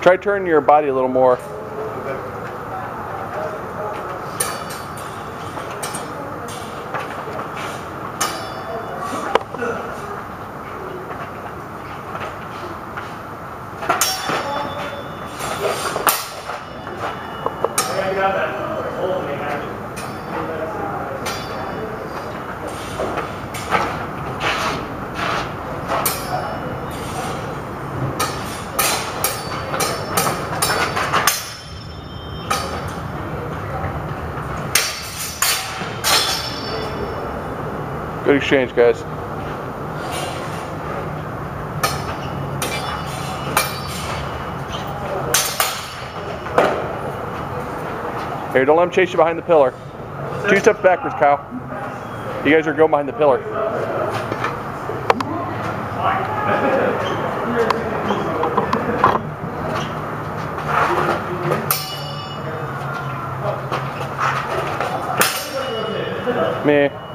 Try turning your body a little more. Good exchange, guys. Here, don't let him chase you behind the pillar. Two steps backwards, Kyle. You guys are going behind the pillar. Me.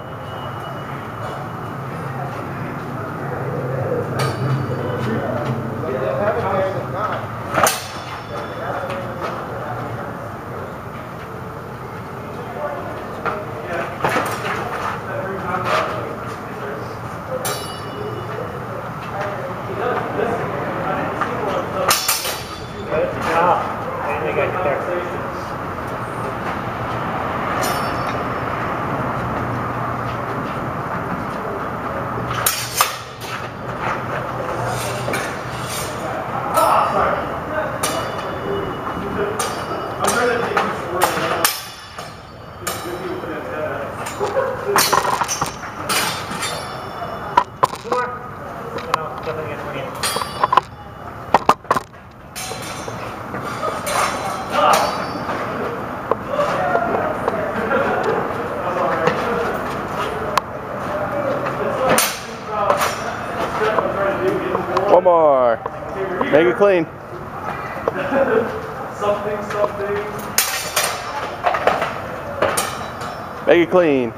One more. Make it clean. Something, something. Make it clean.